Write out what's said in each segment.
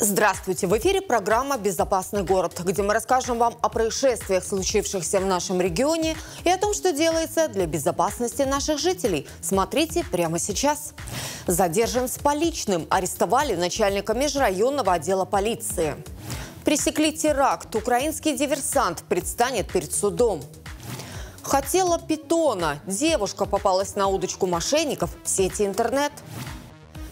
Здравствуйте! В эфире программа «Безопасный город», где мы расскажем вам о происшествиях, случившихся в нашем регионе, и о том, что делается для безопасности наших жителей. Смотрите прямо сейчас. Задержан с поличным. Арестовали начальника межрайонного отдела полиции. Пресекли теракт. Украинский диверсант предстанет перед судом. Хотела питона. Девушка попалась на удочку мошенников в сети интернет.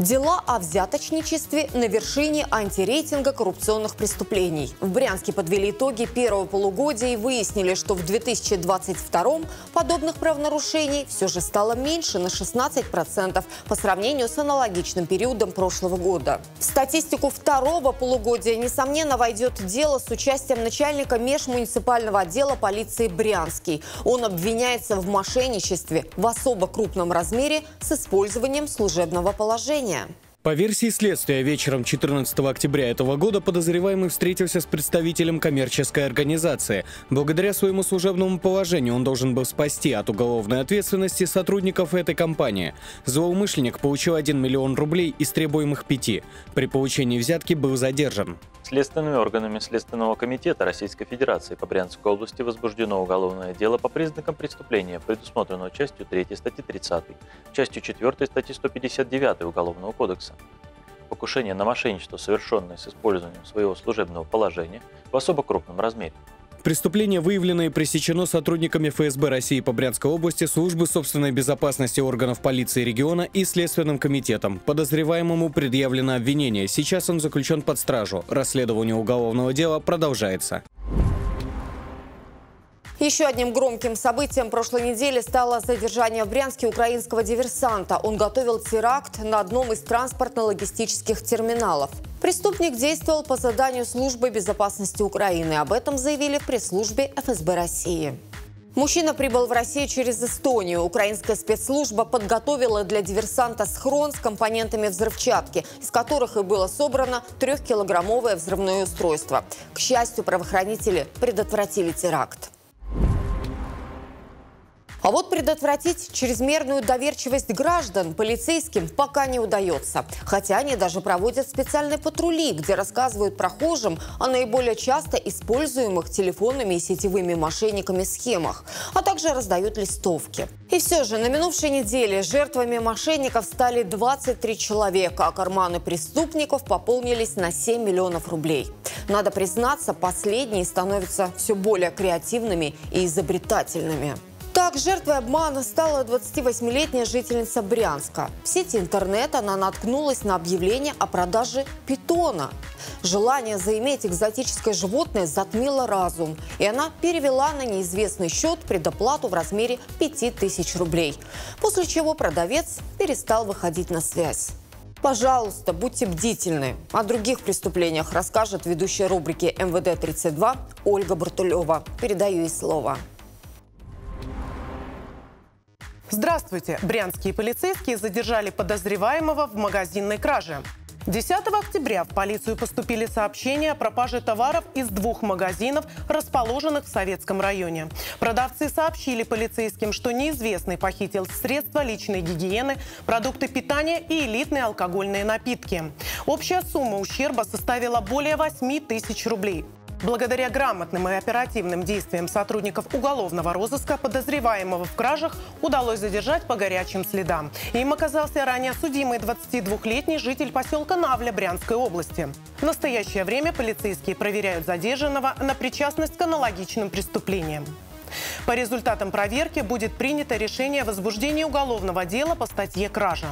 Дела о взяточничестве на вершине антирейтинга коррупционных преступлений. В Брянске подвели итоги первого полугодия и выяснили, что в 2022 подобных правонарушений все же стало меньше на 16% по сравнению с аналогичным периодом прошлого года. В статистику второго полугодия, несомненно, войдет дело с участием начальника межмуниципального отдела полиции Брянский. Он обвиняется в мошенничестве в особо крупном размере с использованием служебного положения преступления. По версии следствия, вечером 14 октября этого года подозреваемый встретился с представителем коммерческой организации. Благодаря своему служебному положению он должен был спасти от уголовной ответственности сотрудников этой компании. Злоумышленник получил 1 миллион рублей из требуемых пяти. При получении взятки был задержан. Следственными органами Следственного комитета Российской Федерации по Брянской области возбуждено уголовное дело по признакам преступления, предусмотренного частью 3 статьи 30, частью 4 статьи 159 Уголовного кодекса. Покушение на мошенничество, совершенное с использованием своего служебного положения в особо крупном размере – Преступление выявлено и пресечено сотрудниками ФСБ России по Брянской области, службы собственной безопасности органов полиции региона и Следственным комитетом. Подозреваемому предъявлено обвинение. Сейчас он заключен под стражу. Расследование уголовного дела продолжается. Еще одним громким событием прошлой недели стало задержание в Брянске украинского диверсанта. Он готовил теракт на одном из транспортно-логистических терминалов. Преступник действовал по заданию Службы безопасности Украины. Об этом заявили в пресс-службе ФСБ России. Мужчина прибыл в Россию через Эстонию. Украинская спецслужба подготовила для диверсанта схрон с компонентами взрывчатки, из которых и было собрано трехкилограммовое взрывное устройство. К счастью, правоохранители предотвратили теракт. А вот предотвратить чрезмерную доверчивость граждан полицейским пока не удается. Хотя они даже проводят специальные патрули, где рассказывают прохожим о наиболее часто используемых телефонными и сетевыми мошенниками схемах, а также раздают листовки. И все же на минувшей неделе жертвами мошенников стали 23 человека, а карманы преступников пополнились на 7 миллионов рублей. Надо признаться, последние становятся все более креативными и изобретательными. Так, жертвой обмана стала 28-летняя жительница Брянска. В сети интернет она наткнулась на объявление о продаже питона. Желание заиметь экзотическое животное затмило разум, и она перевела на неизвестный счет предоплату в размере 5000 рублей, после чего продавец перестал выходить на связь. Пожалуйста, будьте бдительны. О других преступлениях расскажет ведущая рубрики МВД-32 Ольга Бартулева. Передаю ей слово. Здравствуйте! Брянские полицейские задержали подозреваемого в магазинной краже. 10 октября в полицию поступили сообщения о пропаже товаров из двух магазинов, расположенных в Советском районе. Продавцы сообщили полицейским, что неизвестный похитил средства личной гигиены, продукты питания и элитные алкогольные напитки. Общая сумма ущерба составила более 8 тысяч рублей. Благодаря грамотным и оперативным действиям сотрудников уголовного розыска подозреваемого в кражах удалось задержать по горячим следам. Им оказался ранее судимый 22-летний житель поселка Навля Брянской области. В настоящее время полицейские проверяют задержанного на причастность к аналогичным преступлениям. По результатам проверки будет принято решение о возбуждении уголовного дела по статье «Кража».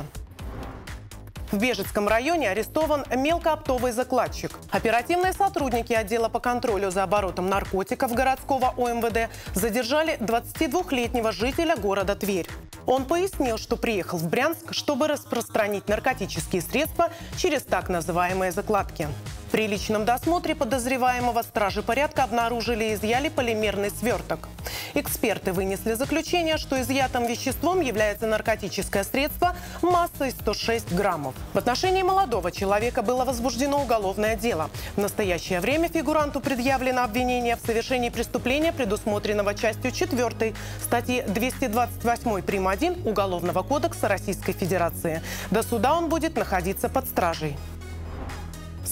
В Бежецком районе арестован мелкооптовый закладчик. Оперативные сотрудники отдела по контролю за оборотом наркотиков городского ОМВД задержали 22-летнего жителя города Тверь. Он пояснил, что приехал в Брянск, чтобы распространить наркотические средства через так называемые закладки. При личном досмотре подозреваемого стражи порядка обнаружили и изъяли полимерный сверток. Эксперты вынесли заключение, что изъятым веществом является наркотическое средство массой 106 граммов. В отношении молодого человека было возбуждено уголовное дело. В настоящее время фигуранту предъявлено обвинение в совершении преступления, предусмотренного частью 4 статьи 228 прим. 1 Уголовного кодекса Российской Федерации. До суда он будет находиться под стражей.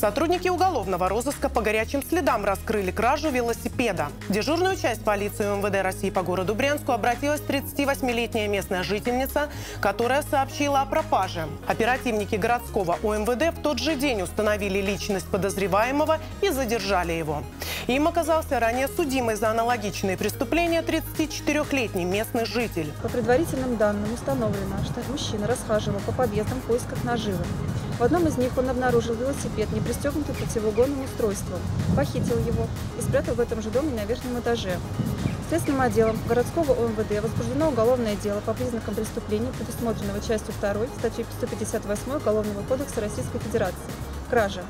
Сотрудники уголовного розыска по горячим следам раскрыли кражу велосипеда. В дежурную часть полиции МВД России по городу Брянску обратилась 38-летняя местная жительница, которая сообщила о пропаже. Оперативники городского УМВД в тот же день установили личность подозреваемого и задержали его. Им оказался ранее судимый за аналогичные преступления 34-летний местный житель. По предварительным данным установлено, что мужчина расхаживал по подъездам в поисках наживы. В одном из них он обнаружил велосипед, не пристегнутый противоугонным устройством, похитил его и спрятал в этом же доме на верхнем этаже. Следственным отделом городского ОМВД возбуждено уголовное дело по признакам преступления, предусмотренного частью 2 статьи 158 Уголовного кодекса Российской Федерации. Кража.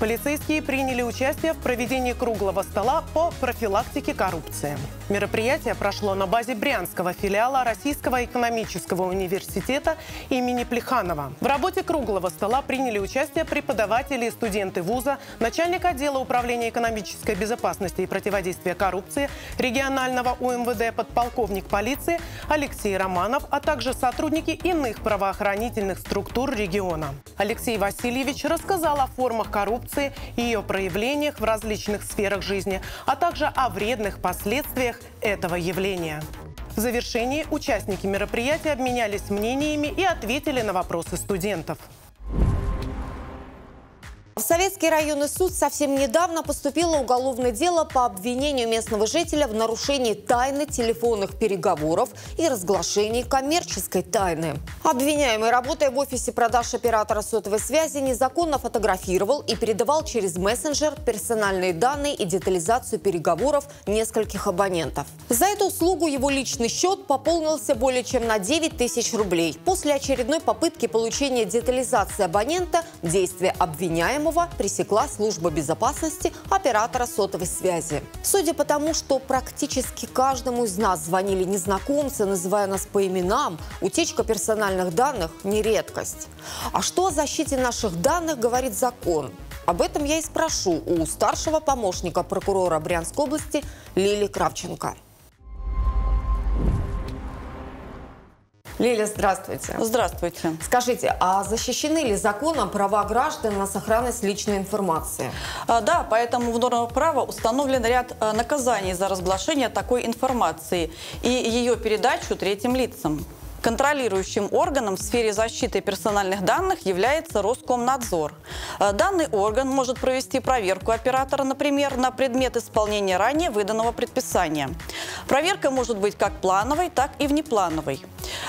Полицейские приняли участие в проведении круглого стола по профилактике коррупции. Мероприятие прошло на базе Брянского филиала Российского экономического университета имени Плеханова. В работе круглого стола приняли участие преподаватели и студенты вуза, начальник отдела управления экономической безопасности и противодействия коррупции регионального УМВД подполковник полиции Алексей Романов, а также сотрудники иных правоохранительных структур региона. Алексей Васильевич рассказал о формах коррупции коррупции и ее проявлениях в различных сферах жизни, а также о вредных последствиях этого явления. В завершении участники мероприятия обменялись мнениями и ответили на вопросы студентов. В Советский районный суд совсем недавно поступило уголовное дело по обвинению местного жителя в нарушении тайны телефонных переговоров и разглашении коммерческой тайны. Обвиняемый, работая в офисе продаж оператора сотовой связи, незаконно фотографировал и передавал через мессенджер персональные данные и детализацию переговоров нескольких абонентов. За эту услугу его личный счет пополнился более чем на 9 тысяч рублей. После очередной попытки получения детализации абонента действия обвиняемого Иванова пресекла служба безопасности оператора сотовой связи. Судя по тому, что практически каждому из нас звонили незнакомцы, называя нас по именам, утечка персональных данных – не редкость. А что о защите наших данных говорит закон? Об этом я и спрошу у старшего помощника прокурора Брянской области Лили Кравченко. Лиля, здравствуйте. Здравствуйте. Скажите, а защищены ли законом права граждан на сохранность личной информации? А, да, поэтому в нормах права установлен ряд а, наказаний за разглашение такой информации и ее передачу третьим лицам. Контролирующим органом в сфере защиты персональных данных является Роскомнадзор. Э, данный орган может провести проверку оператора, например, на предмет исполнения ранее выданного предписания. Проверка может быть как плановой, так и внеплановой.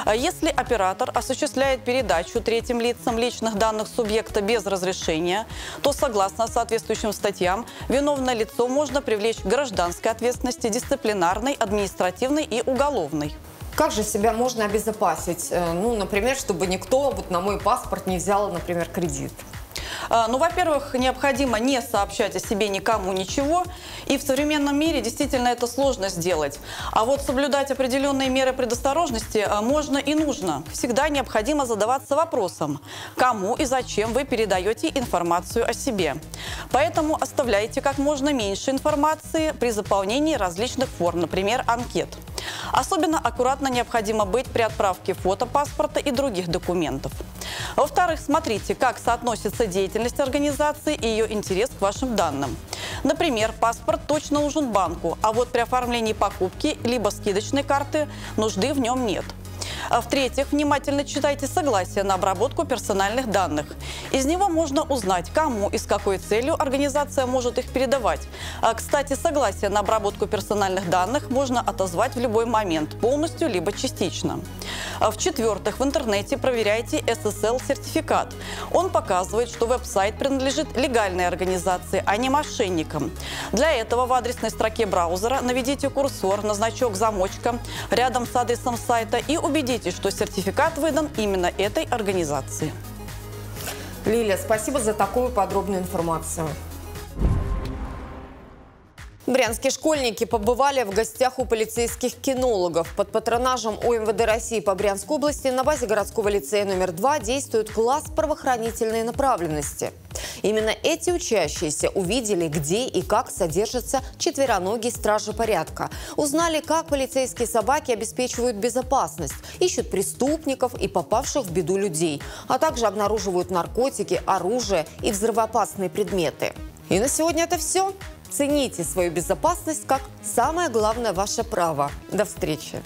Э, если оператор осуществляет передачу третьим лицам личных данных субъекта без разрешения, то согласно соответствующим статьям виновное лицо можно привлечь к гражданской ответственности, дисциплинарной, административной и уголовной. Как же себя можно обезопасить? Э, ну, например, чтобы никто вот на мой паспорт не взял, например, кредит. А, ну, во-первых, необходимо не сообщать о себе никому ничего. И в современном мире действительно это сложно сделать. А вот соблюдать определенные меры предосторожности а, можно и нужно. Всегда необходимо задаваться вопросом, кому и зачем вы передаете информацию о себе. Поэтому оставляйте как можно меньше информации при заполнении различных форм, например, анкет. Особенно аккуратно необходимо быть при отправке фото паспорта и других документов. Во-вторых, смотрите, как соотносится деятельность организации и ее интерес к вашим данным. Например, паспорт точно нужен банку, а вот при оформлении покупки либо скидочной карты нужды в нем нет – В-третьих, внимательно читайте согласие на обработку персональных данных. Из него можно узнать, кому и с какой целью организация может их передавать. А, кстати, согласие на обработку персональных данных можно отозвать в любой момент, полностью либо частично. А В-четвертых, в интернете проверяйте SSL-сертификат. Он показывает, что веб-сайт принадлежит легальной организации, а не мошенникам. Для этого в адресной строке браузера наведите курсор на значок замочка рядом с адресом сайта и убедитесь, убедитесь, что сертификат выдан именно этой организации. Лилия, спасибо за такую подробную информацию. Брянские школьники побывали в гостях у полицейских кинологов. Под патронажем УМВД России по Брянской области на базе городского лицея номер 2 действует класс правоохранительной направленности. Именно эти учащиеся увидели, где и как содержатся четвероногие стражи порядка. Узнали, как полицейские собаки обеспечивают безопасность, ищут преступников и попавших в беду людей, а также обнаруживают наркотики, оружие и взрывоопасные предметы. И на сегодня это все. Цените свою безопасность как самое главное ваше право. До встречи!